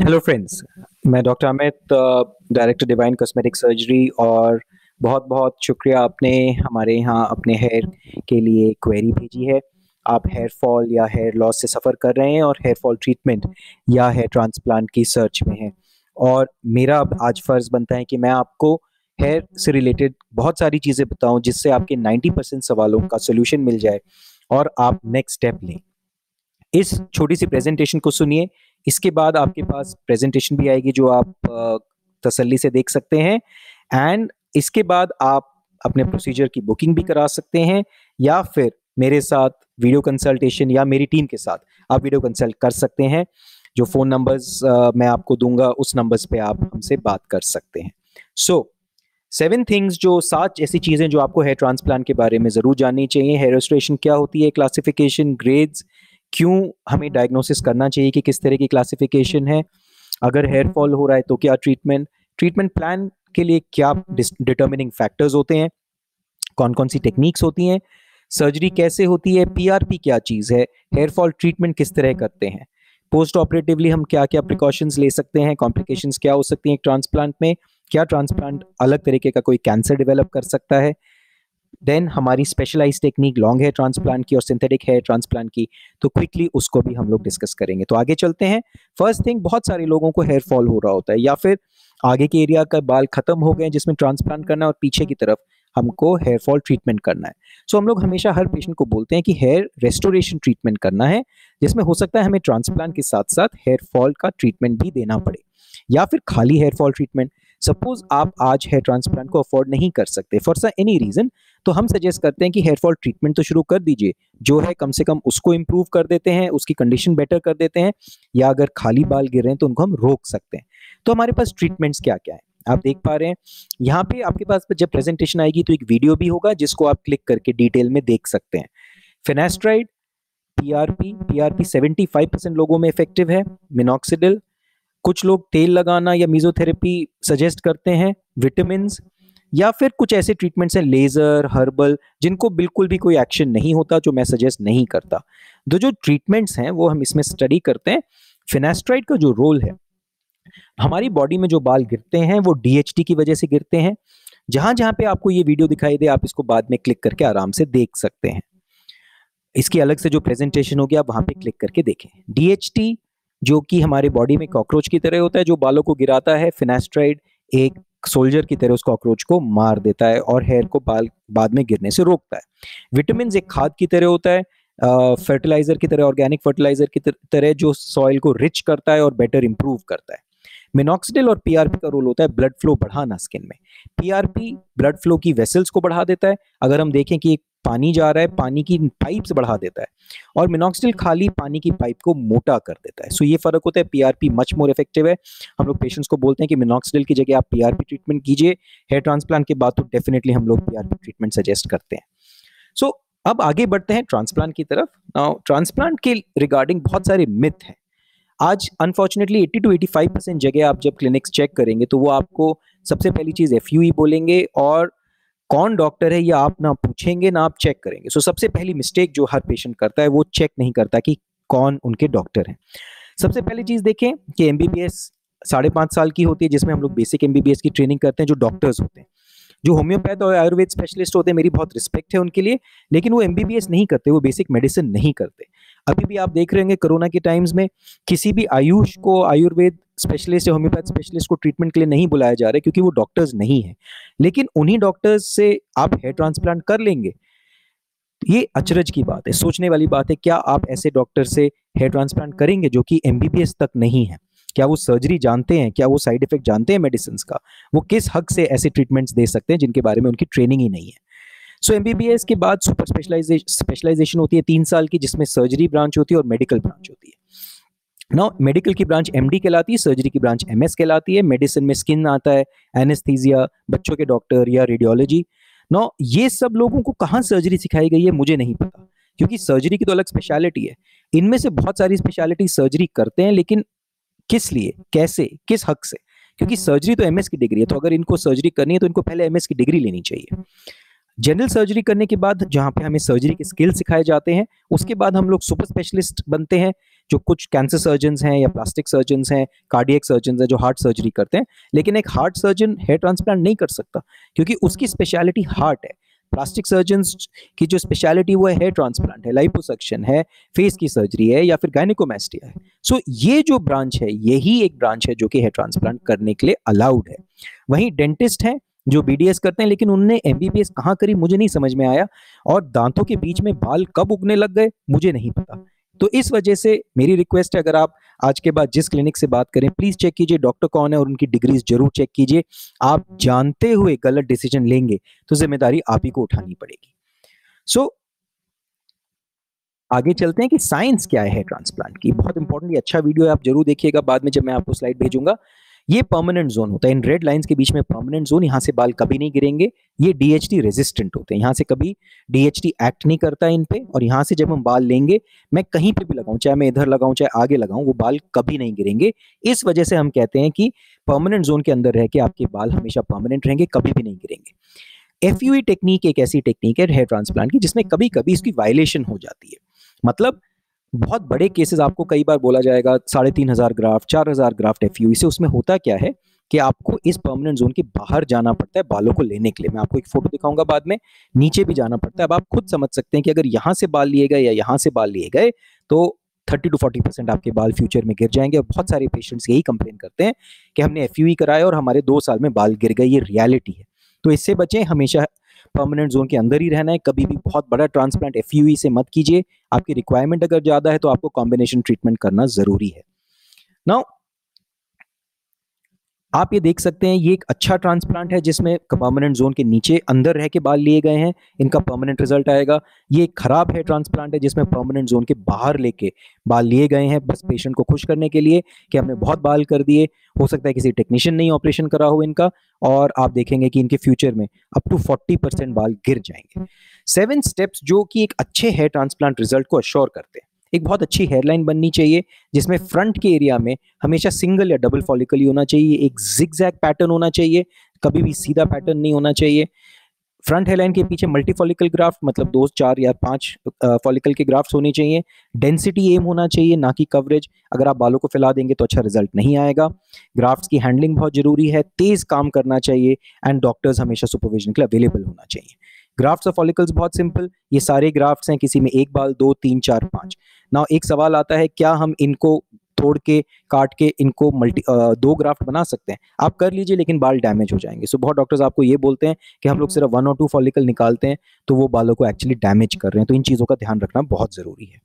Hello friends मैं doctor Amit director divine cosmetic surgery और बहुत बहुत शुक्रिया आपने हमारे यहाँ अपने हेयर के लिए क्वेरी भेजी है। आप हेयर फॉल या हेयर लॉस से सफ़र कर रहे हैं और हेयर फॉल ट्रीटमेंट या हेयर ट्रांसप्लांट की सर्च में हैं। और मेरा अब आज फ़र्ज़ बनता है कि मैं आपको हेयर से रिलेटेड बहुत सारी चीज़ें बताऊँ जिससे आपके 90 परसेंट सवालों का सोल्यूशन मिल जाए और आप नेक्स्ट स्टेप लें। इस छोटी सी प्रेजेंटेशन को सुनिए। इसके बाद आपके पास प्रेजेंटेशन भी आएगी जो आप तसल्ली से देख सकते हैं। एंड इसके बाद आप अपने प्रोसीजर की बुकिंग भी करा सकते हैं या फिर मेरे साथ वीडियो कंसल्टेशन या मेरी टीम के साथ आप वीडियो कंसल्ट कर सकते हैं। जो फ़ोन नंबर्स मैं आपको दूँगा, उस नंबर्स पे आप हमसे बात कर सकते हैं। सो सेवन थिंग्स जो सात ऐसी चीज़ें जो आपको हेयर ट्रांसप्लांट के बारे में ज़रूर जाननी चाहिए। हेयर रेस्टोरेशन क्या होती है? क्लासिफिकेशन ग्रेड्स क्यों हमें डायग्नोसिस करना चाहिए कि किस तरह की क्लासिफिकेशन है? अगर हेयर फॉल हो रहा है तो क्या ट्रीटमेंट ट्रीटमेंट प्लान के लिए क्या डिटर्मिनिंग फैक्टर्स होते हैं? कौन कौन सी टेक्निक्स होती हैं? सर्जरी कैसे होती है? पीआरपी क्या चीज़ है? हेयर फॉल ट्रीटमेंट किस तरह करते हैं? पोस्ट ऑपरेटिवली हम क्या क्या प्रिकॉशंस ले सकते हैं? कॉम्प्लिकेशंस क्या हो सकती हैं ट्रांसप्लांट में? क्या ट्रांसप्लांट अलग तरीके का कोई कैंसर डेवलप कर सकता है? देन हमारी specialise technique long hair transplant की और सिंथेटिक हेयर ट्रांसप्लांट की तो क्विकली उसको भी हम लोग डिस्कस करेंगे। तो आगे चलते हैं। फ़र्स्ट थिंग बहुत सारे लोगों को हेयर फॉल हो रहा होता है या फिर आगे के एरिया का बाल खत्म हो गए जिसमें ट्रांसप्लांट करना और पीछे की तरफ़ हमको हेयर फॉल ट्रीटमेंट करना है। सो so, हम लोग हमेशा हर पेशेंट को बोलते हैं कि हेयर रेस्टोरेशन ट्रीटमेंट करना है जिसमें हो सकता है हमें ट्रांसप्लांट के साथ साथ हेयर फॉल का ट्रीटमेंट भी देना पड़े या फिर खाली हेयर फॉल ट्रीटमेंट सपोज़ आप आज हेयर ट्रांसप्लांट को अफोर्ड नहीं कर सकते फॉर स एनी रीजन तो हम सजेस्ट करते हैं कि हेयर फॉल ट्रीटमेंट तो शुरू कर दीजिए। जो है कम से कम उसको इम्प्रूव कर देते हैं, उसकी कंडीशन बेटर कर देते हैं, या अगर खाली बाल गिर रहे हैं तो उनको हम रोक सकते हैं। तो हमारे पास ट्रीटमेंट्स क्या क्या है? आप देख पा रहे हैं, यहाँ पे आपके पास जब प्रेजेंटेशन आएगी तो एक वीडियो भी होगा, जिसको आप क्लिक करके डिटेल में देख सकते हैं। फिनेस्ट्राइड पीआरपी पीआरपी 75 परसेंट लोगों में इफ़ेक्टिव है मिनोक्सिडिल कुछ लोग तेल लगाना या मीजोथेरेपी सजेस्ट करते हैं विटामिन या फिर कुछ ऐसे ट्रीटमेंट्स हैं लेजर हर्बल जिनको बिल्कुल भी कोई एक्शन नहीं होता, जो मैं सजेस्ट नहीं करता। दो जो ट्रीटमेंट्स हैं, वो हम इसमें स्टडी करते हैं। फिनेस्ट्राइड का जो रोल है, हमारी बॉडी में जो बाल गिरते हैं, वो डीएचटी की वजह से गिरते हैं। जहाँ जहाँ पे आपको ये वीडियो दिखाई दे, आप इसको बाद में क्लिक करके आराम से देख सकते हैं। इसकी अलग से जो प्रेजेंटेशन होगी, आप वहाँ पे क्लिक करके देखें। डीएचटी जो कि हमारे बॉडी में कॉकरोच की तरह होता है, जो बालों को गिराता है फिनेस्ट्राइड एक सोल्जर की तरह उस कॉकरोच को मार देता है और हेयर को बाल, बाद में गिरने से रोकता है। विटामिन एक खाद की तरह होता है फर्टिलाइज़र की तरह ऑर्गेनिक फर्टिलाइज़र की तरह जो सॉइल को रिच करता है और बेटर इंप्रूव करता है। मिनोक्सिडिल और पीआरपी का रोल होता है ब्लड फ्लो बढ़ाना स्किन में। पीआरपी ब्लड फ्लो की वेसल्स को बढ़ा देता है। अगर हम देखें कि एक पानी जा रहा है पानी की पाइप्स बढ़ा देता है और मिनोक्सिडिल खाली पानी की पाइप को मोटा कर देता है। सो ये फ़र्क होता है पीआरपी मच मोर इफ़ेक्टिव है। हम लोग पेशेंट्स को बोलते हैं कि मिनोक्सिडिल की जगह आप पीआरपी ट्रीटमेंट कीजिए। हेयर ट्रांसप्लांट के बाद तो डेफिनेटली हम लोग पीआरपी ट्रीटमेंट सजेस्ट करते हैं। सो so, अब आगे बढ़ते हैं ट्रांसप्लांट की तरफ़। ट्रांसप्लांट के रिगार्डिंग बहुत सारे मिथ हैं। आज अनफॉर्चुनेटली 80 टू 85 परसेंट जगह आप जब क्लिनिक्स चेक करेंगे तो वो आपको सबसे पहली चीज़ एफ़ बोलेंगे और कौन डॉक्टर है ये आप ना पूछेंगे ना आप चेक करेंगे। सो so, सबसे पहली मिस्टेक जो हर पेशेंट करता है वो चेक नहीं करता कि कौन उनके डॉक्टर हैं। सबसे पहली चीज़ देखें कि एमबीबीएस साढ़े पाँच साल की होती है जिसमें हम लोग बेसिक एमबीबीएस की ट्रेनिंग करते हैं जो डॉक्टर्स होते हैं। जो होम्योपैथ और आयुर्वेद स्पेशलिस्ट होते हैं मेरी बहुत रिस्पेक्ट है उनके लिए लेकिन वो एमबीबीएस नहीं करते वो बेसिक मेडिसिन नहीं करते। अभी भी आप देख रहे होंगे कोरोना के टाइम्स में किसी भी आयुष को, आयुर्वेद स्पेशलिस्ट या होम्योपैथ स्पेशलिस्ट को ट्रीटमेंट के लिए नहीं बुलाया जा रहा है क्योंकि वो डॉक्टर्स नहीं है। लेकिन उन्हीं डॉक्टर्स से आप हेयर ट्रांसप्लांट कर लेंगे। ये अचरज की बात है, सोचने वाली बात है, क्या आप ऐसे डॉक्टर से हेयर ट्रांसप्लांट करेंगे जो कि एमबीबीएस तक नहीं है? क्या वो सर्जरी जानते हैं? क्या वो साइड इफ़ेक्ट जानते हैं मेडिसिन का? वो किस हक से ऐसे ट्रीटमेंट्स दे सकते हैं जिनके बारे में उनकी ट्रेनिंग ही नहीं है? सो एम के बाद सुपर स्पेशलाइजेशन स्पेशलाइजेशन होती है तीन साल की, जिसमें सर्जरी ब्रांच होती है और मेडिकल ब्रांच होती है। नाउ मेडिकल की ब्रांच एमडी कहलाती है सर्जरी की ब्रांच एमएस कहलाती है। मेडिसिन में स्किन आता है एनेस्थीजिया बच्चों के डॉक्टर या रेडियोलॉजी नाउ ये सब लोगों को कहाँ सर्जरी सिखाई गई है, मुझे नहीं पता। क्योंकि सर्जरी की तो अलग स्पेशलिटी है। इनमें से बहुत सारी स्पेशलिटी सर्जरी करते हैं, लेकिन किस लिए, कैसे, किस हक से? क्योंकि सर्जरी तो एमएस की डिग्री है तो अगर इनको सर्जरी करनी है तो इनको पहले एमएस की डिग्री लेनी चाहिए। जनरल सर्जरी करने के बाद जहाँ पे हमें सर्जरी के स्किल सिखाए जाते हैं उसके बाद हम लोग सुपर स्पेशलिस्ट बनते हैं जो कुछ कैंसर सर्जन हैं या प्लास्टिक सर्जन हैं कार्डियक सर्जन हैं जो हार्ट सर्जरी करते हैं। लेकिन एक हार्ट सर्जन हेयर ट्रांसप्लांट नहीं कर सकता क्योंकि उसकी स्पेशलिटी हार्ट है। प्लास्टिक सर्जन की जो स्पेशलिटी वो हेयर ट्रांसप्लांट है लाइपोसक्शन है फेस की सर्जरी है या फिर गायनिकोमेस्टिया है। सो so, ये जो ब्रांच है यही एक ब्रांच है जो कि हेयर ट्रांसप्लांट करने के लिए अलाउड है। वहीं डेंटिस्ट हैं जो बीडीएस करते हैं लेकिन उनने एमबीबीएस कहाँ करी मुझे नहीं समझ में आया। और दांतों के बीच में बाल कब उगने लग गए मुझे नहीं पता। तो इस वजह से मेरी रिक्वेस्ट है अगर आप आज के बाद जिस क्लिनिक से बात करें प्लीज़ चेक कीजिए डॉक्टर कौन है और उनकी डिग्रीज ज़रूर चेक कीजिए। आप जानते हुए गलत डिसीज़न लेंगे तो ज़िम्मेदारी आप ही को उठानी पड़ेगी। सो so, आगे चलते हैं कि साइंस क्या है ट्रांसप्लांट की। बहुत इंपॉर्टेंट अच्छा वीडियो है आप ज़रूर देखिएगा बाद में जब मैं आपको स्लाइड भेजूँगा। ये परमानेंट जोन होता है। इन रेड लाइंस के बीच में परमानेंट जोन यहाँ से बाल कभी नहीं गिरेंगे। ये डीएचटी रेजिस्टेंट होते हैं। यहाँ से कभी डीएचटी एक्ट नहीं करता इन पे और यहाँ से जब हम बाल लेंगे, मैं कहीं पे भी लगाऊँ, चाहे मैं इधर लगाऊँ, चाहे आगे लगाऊँ, वो बाल कभी नहीं गिरेंगे। इस वजह से हम कहते हैं कि परमानेंट जोन के अंदर रह के आपके बाल हमेशा परमानेंट रहेंगे, कभी भी नहीं गिरेंगे। एफ़ टेक्निक एक ऐसी टेक्निक है हेयर ट्रांसप्लांट की, जिसमें कभी कभी इसकी वायलेशन हो जाती है। मतलब बहुत बड़े केसेस आपको कई बार बोला जाएगा, साढ़े तीन हज़ार ग्राफ्ट चार हज़ार ग्राफ्ट एफ़ से उसमें होता क्या है कि आपको इस परमानेंट जोन के बाहर जाना पड़ता है बालों को लेने के लिए। मैं आपको एक फ़ोटो दिखाऊँगा बाद में, नीचे भी जाना पड़ता है। अब आप खुद समझ सकते हैं कि अगर यहाँ से बाल लिए गए या यहाँ से बाल लिए गए तो थर्टी टू फोर्टी परसेंट आपके बाल फ्यूचर में गिर जाएँगे। और बहुत सारे पेशेंट्स यही कंप्लेन करते हैं कि हमने एफ़ कराया और हमारे दो साल में बाल गिर गए, ये रियलिटी है। तो इससे बचें, हमेशा परमानेंट जोन के अंदर ही रहना है। कभी भी बहुत बड़ा ट्रांसप्लांट एफ़ से मत कीजिए। आपकी रिक्वायरमेंट अगर ज़्यादा है तो आपको कॉम्बिनेशन ट्रीटमेंट करना ज़रूरी है। नाउ आप ये देख सकते हैं, ये एक अच्छा ट्रांसप्लांट है जिसमें परमानेंट जोन के नीचे अंदर रह के बाल लिए गए हैं। इनका परमानेंट रिज़ल्ट आएगा। ये एक खराब है ट्रांसप्लांट है जिसमें परमानेंट जोन के बाहर लेके बाल लिए गए हैं, बस पेशेंट को खुश करने के लिए कि हमने बहुत बाल कर दिए। हो सकता है किसी टेक्नीशियन नहीं ऑपरेशन करा हो इनका और आप देखेंगे कि इनके फ्यूचर में अप टू फोर्टी परसेंट बाल गिर जाएँगे। सेवन स्टेप्स जो कि एक अच्छे हेयर ट्रांसप्लांट रिज़ल्ट को अश्योर करते हैं। एक बहुत अच्छी हेयरलाइन बननी चाहिए, जिसमें फ्रंट के एरिया में हमेशा सिंगल या डबल फॉलिकल ही होना चाहिए। एक जिग पैटर्न होना चाहिए, कभी भी सीधा पैटर्न नहीं होना चाहिए। फ्रंट हेयरलाइन के पीछे मल्टी फॉलिकल ग्राफ्ट मतलब दो, चार या पाँच फॉलिकल के ग्राफ्ट होने चाहिए। डेंसिटी एम होना चाहिए, ना कि कवरेज अगर आप बालों को फैला देंगे तो अच्छा रिज़ल्ट नहीं आएगा। ग्राफ्ट्स की हैंडलिंग बहुत ज़रूरी है। तेज काम करना चाहिए एंड डॉक्टर्स हमेशा सुपरविजन के लिए अवेलेबल होना चाहिए। ग्राफ्ट्स ऑफ़ फॉलिकल्स बहुत सिंपल ये सारे ग्राफ्ट हैं किसी में एक बाल दो तीन चार पाँच। ना एक सवाल आता है क्या हम इनको तोड़ के काट के इनको मल्टी दो ग्राफ्ट बना सकते हैं? आप कर लीजिए लेकिन बाल डैमेज हो जाएँगे। सो so, बहुत डॉक्टर्स आपको ये बोलते हैं कि हम लोग हम्म। सिर्फ़ वन और टू फॉलिकल निकालते हैं तो वो बालों को एक्चुअली डैमेज कर रहे हैं। तो इन चीज़ों का ध्यान रखना बहुत ज़रूरी है।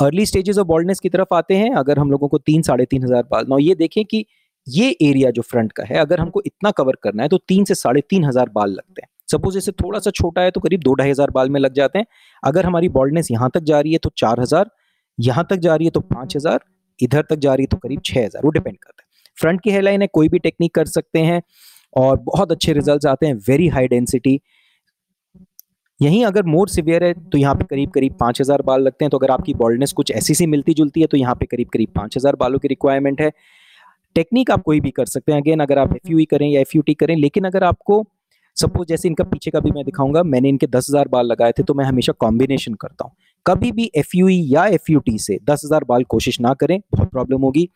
अर्ली स्टेजेस ऑफ़ बॉल्डनेस की तरफ़ आते हैं अगर हम लोगों को तीन साढ़े तीन हज़ार बाल ना ये देखें कि ये एरिया जो फ्रंट का है अगर हमको इतना कवर करना है तो तीन से साढ़े तीन हज़ार बाल लगते हैं। सपोज़ इसे थोड़ा सा छोटा है तो करीब दो ढाई हज़ार बाल में लग जाते हैं। अगर हमारी बॉल्डनेस यहाँ तक जा रही है तो चार हज़ार, यहाँ तक जा रही है तो पाँच हज़ार, इधर तक जा रही है तो करीब छह हज़ार, वो डिपेंड करता है। फ्रंट की हेयरलाइन है, कोई भी टेक्निक कर सकते हैं और बहुत अच्छे रिज़ल्ट आते हैं वेरी हाई डेंसिटी यहीं अगर मोर सिवियर है तो यहाँ पे करीब करीब पाँच हज़ार बाल लगते हैं। तो अगर आपकी बॉल्डनेस कुछ ऐसी सी मिलती जुलती है तो यहाँ पे करीब करीब पाँच हज़ार बालों की रिक्वायरमेंट है। टेक्निक आप कोई भी कर सकते हैं। अगेन अगर आप एफ़ करें या एफ़ करें, लेकिन अगर आपको सपोज़ जैसे इनका पीछे का भी मैं दिखाऊँगा, मैंने इनके दस हज़ार बाल लगाए थे तो मैं हमेशा कॉम्बिनेशन करता हूँ। कभी भी एफ़ e या एफ़ यू टी से दस हज़ार बाल कोशिश ना करें, बहुत प्रॉब्लम होगी।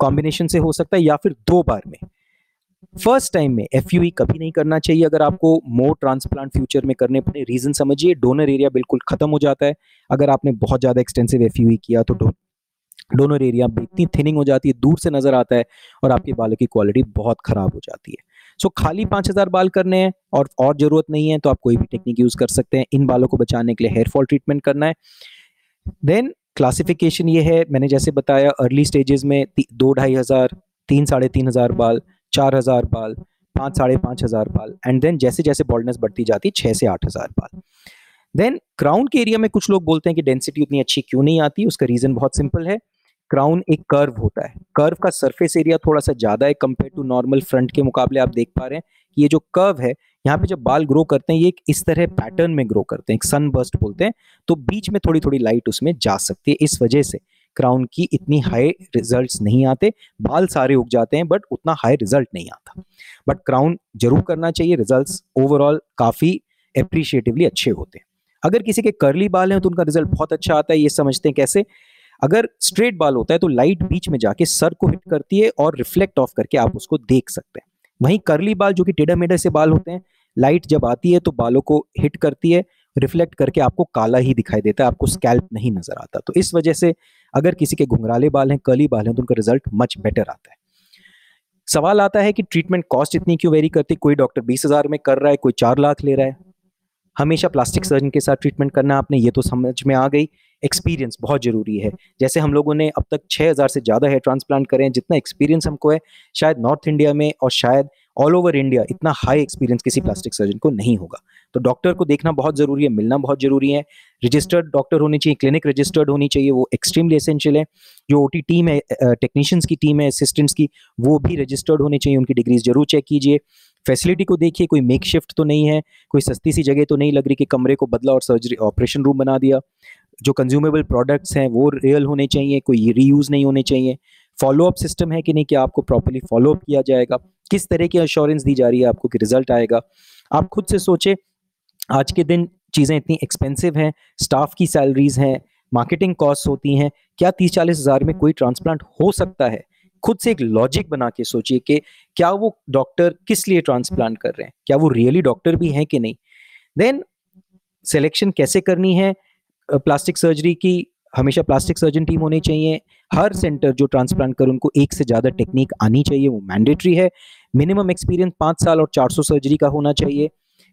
कॉम्बिनेशन से हो सकता है या फिर दो बार में। फ़र्स्ट टाइम में एफ़ e कभी नहीं करना चाहिए। अगर आपको मोर ट्रांसप्लांट फ्यूचर में करने पड़े रीजन समझिए डोनर एरिया बिल्कुल खत्म हो जाता है। अगर आपने बहुत ज़्यादा एक्सटेंसिव एफ़ किया तो डोनर एरिया इतनी थिनिंग हो जाती है, दूर से नज़र आता है और आपके बालों की क्वालिटी बहुत खराब हो जाती है। सो खाली पाँच हज़ार बाल करने हैं और और ज़रूरत नहीं है तो आप कोई भी टेक्निक यूज़ कर सकते हैं। इन बालों को बचाने के लिए हेयर फॉल ट्रीटमेंट करना है। देन क्लासिफिकेशन ये है मैंने जैसे बताया अर्ली स्टेजेस में दो ढाई हज़ार तीन साढ़े तीन हज़ार बाल चार हज़ार बाल पाँच साढ़े पाँच हज़ार बाल एंड देन जैसे जैसे बॉल्डनेस बढ़ती जाती छः से आठ हज़ार बाल। देन क्राउन के एरिया में कुछ लोग बोलते हैं कि डेंसिटी उतनी अच्छी क्यों नहीं आती उसका रीजन बहुत सिंपल है। क्राउन एक कर्व होता है। कर्व का सरफेस एरिया थोड़ा सा ज़्यादा है कंपेयर टू नॉर्मल फ्रंट के मुकाबले आप देख पा रहे हैं। कि ये जो कर्व है, यहाँ पे जब बाल ग्रो करते हैं, ये एक इस तरह पैटर्न में ग्रो करते हैं, एक सन बर्स्ट बोलते हैं तो बीच में थोड़ी थोड़ी लाइट उसमें जा सकती है। इस वजह से क्राउन की इतनी हाई रिजल्ट्स नहीं आते। बाल सारे उग जाते हैं बट उतना हाई रिज़ल्ट नहीं आता। बट क्राउन ज़रूर करना चाहिए रिजल्ट्स ओवरऑल काफ़ी अप्रिशिएटिवली अच्छे होते हैं। अगर किसी के करली बाल हैं तो उनका रिज़ल्ट बहुत अच्छा आता है, ये समझते हैं कैसे? अगर स्ट्रेट बाल होता है तो लाइट बीच में जाके सर को हिट करती है और रिफ्लेक्ट ऑफ़ करके आप उसको देख सकते हैं। वहीं करली बाल जो कि टेढ़ा मेढ़ा से बाल होते हैं लाइट जब आती है तो बालों को हिट करती है रिफ्लेक्ट करके आपको काला ही दिखाई देता है आपको स्कैल्प नहीं नज़र आता। तो इस वजह से अगर किसी के घुंघराले बाल हैं कर्ली बाल हैं तो उनका रिज़ल्ट मच बेटर आता है। सवाल आता है कि ट्रीटमेंट कॉस्ट इतनी क्यों वेरी करती कोई डॉक्टर बीस हज़ार में कर रहा है कोई चार लाख ले रहा है। हमेशा प्लास्टिक सर्जन के साथ ट्रीटमेंट करना आपने ये तो समझ में आ गई। एक्सपीरियंस बहुत ज़रूरी है। जैसे हम लोगों ने अब तक 6000 से ज़्यादा हेयर ट्रांसप्लांट करें जितना एक्सपीरियंस हमको है शायद नॉर्थ इंडिया में और शायद ऑल ओवर इंडिया इतना हाई एक्सपीरियंस किसी प्लास्टिक सर्जन को नहीं होगा। तो डॉक्टर को देखना बहुत ज़रूरी है मिलना बहुत ज़रूरी है। रजिस्टर्ड डॉक्टर होनी चाहिए क्लिनिक रजिस्टर्ड होनी चाहिए वो एक्सट्रीमली एसेंशियल है। जो ओटी टीम है टेक्नीशियंस की टीम है असिस्टेंट्स की वो भी रजिस्टर्ड होनी चाहिए उनकी डिग्रीज ज़रूर चेक कीजिए। फैसिलिटी को देखिए कोई मेक शिफ्ट तो नहीं है कोई सस्ती सी जगह तो नहीं लग रही कि कमरे को बदला और सर्जरी ऑपरेशन रूम बना दिया। जो कंज्यूमेबल प्रोडक्ट्स हैं वो रियल होने चाहिए कोई रीयूज़ नहीं होने चाहिए। फॉलोअप सिस्टम है कि नहीं कि आपको प्रॉपरली फॉलोअप किया जाएगा? किस तरह की अश्योरेंस दी जा रही है आपको कि रिज़ल्ट आएगा? आप खुद से सोचे, आज के दिन चीज़ें इतनी एक्सपेंसिव हैं स्टाफ की सैलरीज हैं मार्केटिंग कॉस्ट होती हैं, क्या तीस चालीस हज़ार में कोई ट्रांसप्लांट हो सकता है? खुद से एक लॉजिक बना के सोचिए कि क्या वो डॉक्टर किस लिए ट्रांसप्लांट कर रहे हैं? क्या वो रियली डॉक्टर भी हैं कि नहीं? देन सिलेक्शन कैसे करनी है? प्लास्टिक सर्जरी की हमेशा प्लास्टिक सर्जन टीम होनी चाहिए। हर सेंटर जो ट्रांसप्लांट कर, उनको एक से ज़्यादा टेक्निक आनी चाहिए, वो मैंडेटरी है। मिनिमम एक्सपीरियंस पाँच साल और चार सौ सर्जरी का होना चाहिए।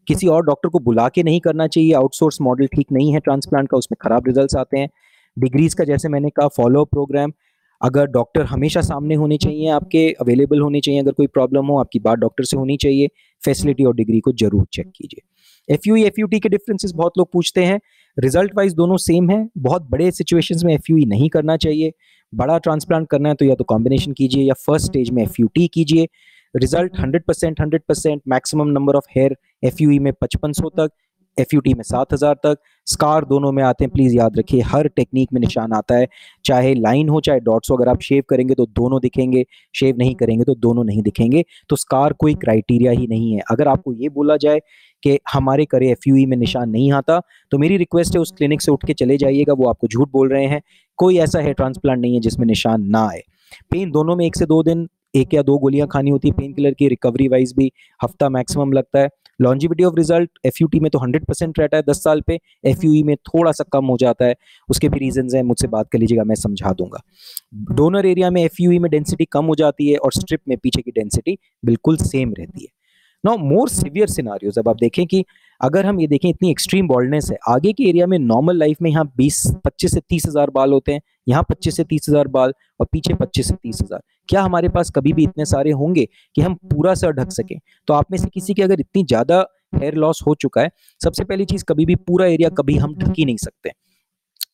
किसी और डॉक्टर को बुला के नहीं करना चाहिए। आउटसोर्स मॉडल ठीक नहीं है ट्रांसप्लांट का, उसमें खराब रिज़ल्ट आते हैं। डिग्रीज का, जैसे मैंने कहा, फॉलोअप प्रोग्राम। अगर डॉक्टर हमेशा सामने होने चाहिए, आपके अवेलेबल होने चाहिए, अगर कोई प्रॉब्लम हो, आपकी बात डॉक्टर से होनी चाहिए। फैसिलिटी और डिग्री को ज़रूर चेक कीजिए। F U F U T के डिफरेंसेस बहुत लोग पूछते हैं। रिज़ल्ट वाइज दोनों सेम है। बहुत बड़े सिचुएशंस में एफ़ e नहीं करना चाहिए। बड़ा ट्रांसप्लांट करना है तो या तो कॉम्बिनेशन कीजिए या फ़र्स्ट स्टेज में एफ़ यू टी कीजिए। Result hundred percent hundred percent maximum number of hair FUE में पचपन सौ तक एफयूटी में सात हज़ार तक। स्कार दोनों में आते हैं प्लीज़ याद रखिए हर टेक्निक में निशान आता है। चाहे लाइन हो चाहे डॉट्स हो अगर आप शेव करेंगे तो दोनों दिखेंगे शेव नहीं करेंगे तो दोनों नहीं दिखेंगे। तो स्कार कोई क्राइटेरिया ही नहीं है। अगर आपको ये बोला जाए कि हमारे करे एफ़ में निशान नहीं आता तो मेरी रिक्वेस्ट है उस क्लिनिक से उठ के चले जाइएगा वो आपको झूठ बोल रहे हैं। कोई ऐसा हेयर ट्रांसप्लांट नहीं है जिसमें निशान ना आए। पेन दोनों में एक से दो दिन एक या दो गोलियाँ खानी होती है पेन किलर की रिकवरी वाइज भी हफ़्ता मैक्सिमम लगता है। लॉन्जिविटी ऑफ़ रिज़ल्ट एफयूटी में तो 100 परसेंट रहता है 10 साल पे एफ़ में थोड़ा सा कम हो जाता है। उसके भी रीजन हैं, मुझसे बात कर लीजिएगा, मैं समझा दूँगा। डोनर एरिया में एफ़ में डेंसिटी कम हो जाती है और स्ट्रिप में पीछे की डेंसिटी बिल्कुल सेम रहती है। नो मोर सिवियर सिनारियोज अब आप देखें कि अगर हम ये देखें, इतनी एक्सट्रीम बॉल्डनेस है। आगे के एरिया में नॉर्मल लाइफ में यहाँ बीस, पच्चीस से तीस हज़ार बाल होते हैं। यहाँ पच्चीस से तीस हज़ार बाल और पीछे पच्चीस से तीस हज़ार। क्या हमारे पास कभी भी इतने सारे होंगे कि हम पूरा सर ढक सकें? तो आप में से किसी की अगर इतनी ज़्यादा हेयर लॉस हो चुका है, सबसे पहली चीज़, कभी भी पूरा एरिया कभी हम ढक ही नहीं सकते।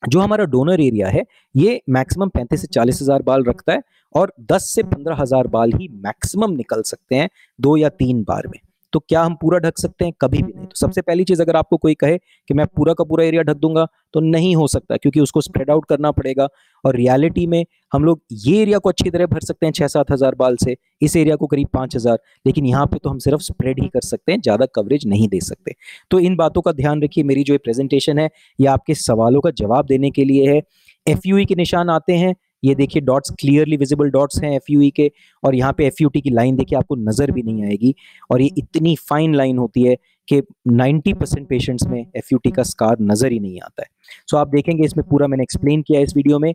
जो हमारा डोनर एरिया है, ये मैक्सिमम पैंतीस से चालीस हज़ार बाल रखता है और दस से पंद्रह हज़ार बाल ही मैक्सिमम निकल सकते हैं दो या तीन बार में। तो क्या हम पूरा ढक सकते हैं? कभी भी नहीं। तो सबसे पहली चीज़ अगर आपको कोई कहे कि मैं पूरा का पूरा एरिया ढक दूँगा तो नहीं हो सकता, क्योंकि उसको स्प्रेड आउट करना पड़ेगा। और रियलिटी में हम लोग ये एरिया को अच्छी तरह भर सकते हैं छह सात हज़ार बाल से, इस एरिया को करीब पाँच हज़ार। लेकिन यहाँ पे तो हम सिर्फ़ स्प्रेड ही कर सकते हैं, ज़्यादा कवरेज नहीं दे सकते। तो इन बातों का ध्यान रखिए। मेरी जो प्रेजेंटेशन है, ये आपके सवालों का जवाब देने के लिए है। एफ़ के निशान आते हैं। ये देखिए डॉट्स क्लियरली विजिबल डॉट्स हैं एफ़ के और यहाँ पे एफ़ की लाइन देखिए आपको नज़र भी नहीं आएगी और ये इतनी फाइन लाइन होती है कि 90 परसेंट पेशेंट्स में एफ़ का स्कार नज़र ही नहीं आता है। सो so आप देखेंगे इसमें पूरा मैंने एक्सप्लेन किया है इस वीडियो में।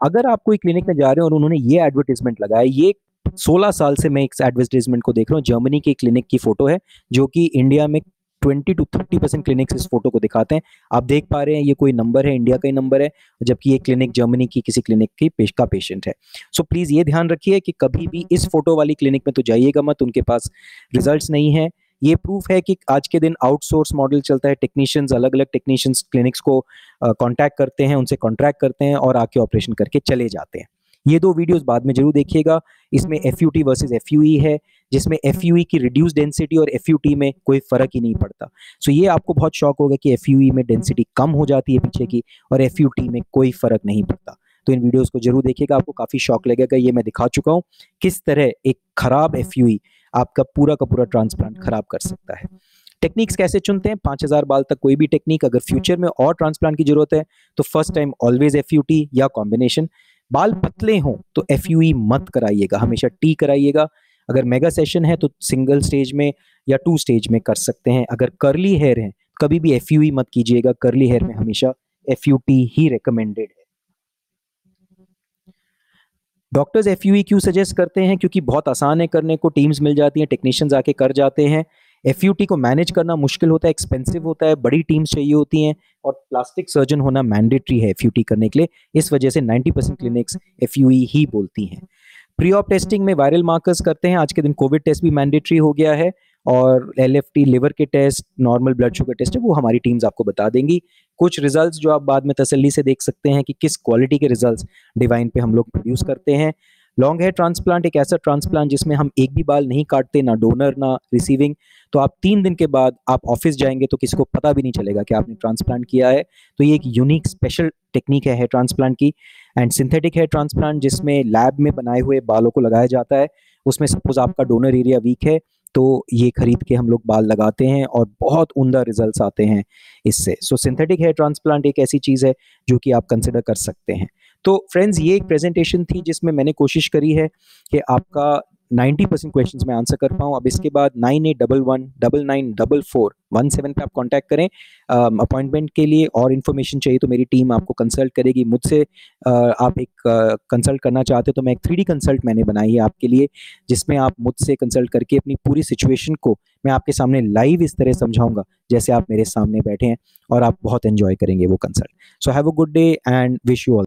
अगर आप कोई क्लिनिक में जा रहे हैं और उन्होंने ये एडवर्टीजमेंट लगाया, ये 16 साल से मैं इस एडवर्टीजमेंट को देख रहा हूँ। जर्मनी के क्लिनिक की फ़ोटो है जो कि इंडिया में twenty two thirty percent clinics इस फ़ोटो को दिखाते हैं। आप देख पा रहे हैं ये कोई नंबर है इंडिया का ही नंबर है जबकि ये क्लिनिक जर्मनी की किसी क्लिनिक की पेश का पेशेंट है। सो so, प्लीज़ ये ध्यान रखिए कि कभी भी इस फ़ोटो वाली क्लिनिक में तो जाइएगा मत उनके पास रिज़ल्ट नहीं है। ये प्रूफ है कि आज के दिन आउटसोर्स मॉडल चलता है टेक्नीशियंस अलग अलग टेक्नीशियंस क्लिनिक्स को कांटेक्ट करते हैं उनसे कॉन्ट्रैक्ट करते हैं और आके ऑपरेशन करके चले जाते हैं। ये दो वीडियोस बाद में ज़रूर देखिएगा। इसमें F U T versus F U E है। जिसमें एफ़ यू की रिड्यूस डेंसिटी और एफ़ में कोई फ़र्क ही नहीं पड़ता। सो so ये आपको बहुत शौक होगा कि एफ़ यू में डेंसिटी कम हो जाती है पीछे की और एफ़ टी में कोई फ़र्क नहीं पड़ता। तो इन वीडियोस को ज़रूर देखिएगा आपको काफ़ी शौक लगेगा ये मैं दिखा चुका हूँ किस तरह एक खराब एफ़ यू आपका पूरा का पूरा ट्रांसप्लांट खराब कर सकता है। टेक्निक्स कैसे चुनते हैं? पाँच हज़ार बाल तक कोई भी टेक्निक अगर फ्यूचर में और ट्रांसप्लांट की ज़रूरत है तो फ़र्स्ट टाइम ऑलवेज एफ़ या कॉम्बिनेशन बाल पतले हों तो एफ़ मत कराइएगा हमेशा टी कराइएगा। अगर मेगा सेशन है तो सिंगल स्टेज में या टू स्टेज में कर सकते हैं। अगर करली हेयर है कभी भी एफ़ मत कीजिएगा करली हेयर में हमेशा एफ़ ही रिकमेंडेड है। डॉक्टर्स एफ़ यू क्यों सजेस्ट करते हैं? क्योंकि बहुत आसान है करने को टीम्स मिल जाती हैं टेक्नीशियंस आके कर जाते हैं। एफयूटी को मैनेज करना मुश्किल होता है एक्सपेंसिव होता है बड़ी टीम्स चाहिए होती हैं और प्लास्टिक सर्जन होना मैंडेटरी है एफ़ करने के लिए। इस वजह से 90 परसेंट क्लिनिक्स एफ़ ही बोलती हैं। प्री ऑप टेस्टिंग में वायरल मार्कर्स करते हैं। आज के दिन कोविड टेस्ट भी मैंडेटरी हो गया है और एलएफटी लिवर के test normal blood sugar test है वो हमारी टीम्स आपको बता देंगी। कुछ रिजल्ट्स जो आप बाद में तसल्ली से देख सकते हैं कि किस क्वालिटी के रिजल्ट्स डिवाइन पे हम लोग प्रोड्यूस करते हैं। लॉन्ग हेयर ट्रांसप्लांट एक ऐसा ट्रांसप्लांट जिसमें हम एक भी बाल नहीं काटते, ना डोनर ना रिसीविंग तो आप तीन दिन के बाद आप ऑफ़िस जाएँगे तो किसी को पता भी नहीं चलेगा कि आपने ट्रांसप्लांट किया है। तो ये एक यूनिक स्पेशल टेक्निक है हेयर ट्रांसप्लांट की। एंड सिंथेटिक हेयर ट्रांसप्लांट जिसमें लैब में बनाए हुए बालों को लगाया जाता है, उसमें सपोज़ आपका डोनर एरिया वीक है तो ये खरीद के हम लोग बाल लगाते हैं और बहुत उमदा रिज़ल्ट आते हैं इससे। सो सिंथेटिक हेयर ट्रांसप्लांट एक ऐसी चीज़ है जो कि आप कंसिडर कर सकते हैं। तो फ्रेंड्स ये एक प्रेजेंटेशन थी जिसमें मैंने कोशिश करी है कि आपका 90 परसेंट क्वेश्चन में आंसर कर पाऊँ। अब इसके बाद nine eight double one double nine double four one seven पर आप कॉन्टैक्ट करें। अपॉइंटमेंट के लिए और इन्फॉर्मेशन चाहिए तो मेरी टीम आपको कंसल्ट करेगी। मुझसे आप एक कंसल्ट करना चाहते हो तो मैं एक थ्री कंसल्ट मैंने बनाई है आपके लिए, जिसमें आप मुझसे कंसल्ट करके अपनी पूरी सिचुएशन को मैं आपके सामने लाइव इस तरह समझाऊँगा, जैसे आप मेरे सामने बैठे हैं और आप बहुत एंजॉय करेंगे वो consult so have a good day and wish you all